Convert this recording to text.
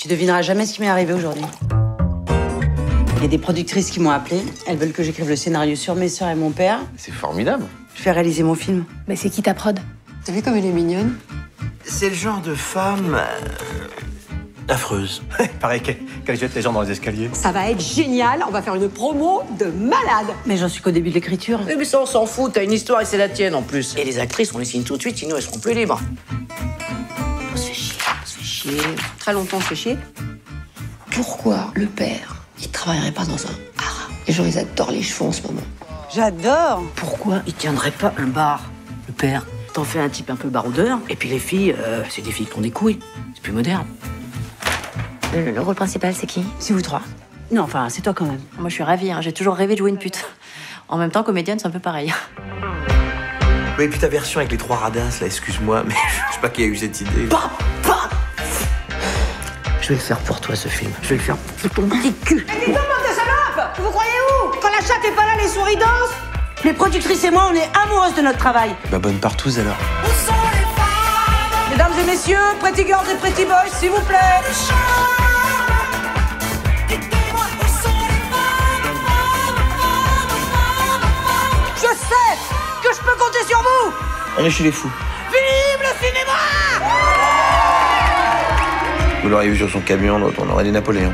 Tu devineras jamais ce qui m'est arrivé aujourd'hui. Il y a des productrices qui m'ont appelé. Elles veulent que j'écrive le scénario sur mes sœurs et mon père. C'est formidable. Je fais réaliser mon film. Mais c'est qui ta prod T'as vu comme elle est mignonne C'est le genre de femme euh, affreuse. Pareil qu'elle jette les gens dans les escaliers. Ça va être génial, on va faire une promo de malade Mais j'en suis qu'au début de l'écriture. Mais ça, on s'en fout. T'as une histoire et c'est la tienne en plus. Et les actrices, on les signe tout de suite, sinon elles seront plus libres. On se fait chier, chier. Très longtemps, chier. Pourquoi le père, il travaillerait pas dans un haras Les gens, ils adorent les chevaux en ce moment. J'adore Pourquoi il tiendrait pas un bar, le père T'en fais un type un peu baroudeur, et puis les filles, euh, c'est des filles qui ont des couilles. C'est plus moderne. le, le rôle principal, c'est qui? C'est vous trois. Non, enfin, c'est toi quand même. Moi, je suis ravie. hein. J'ai toujours rêvé de jouer une pute. En même temps, comédienne, c'est un peu pareil. Oui, et puis ta version avec les trois radasses, là, excuse-moi, mais je sais pas qui a eu cette idée. Je vais le faire pour toi, ce film. Je vais le faire pour ton petit cul. Vous croyez où? Quand la chatte est pas là, les souris dansent Les productrices et moi, on est amoureuses de notre travail. Bah, bonne partouze alors. Mesdames et messieurs, Pretty Girls et Pretty Boys, s'il vous plaît Je sais que je peux compter sur vous On est chez les fous. Vous l'auriez vu sur son camion, on aurait des Napoléons.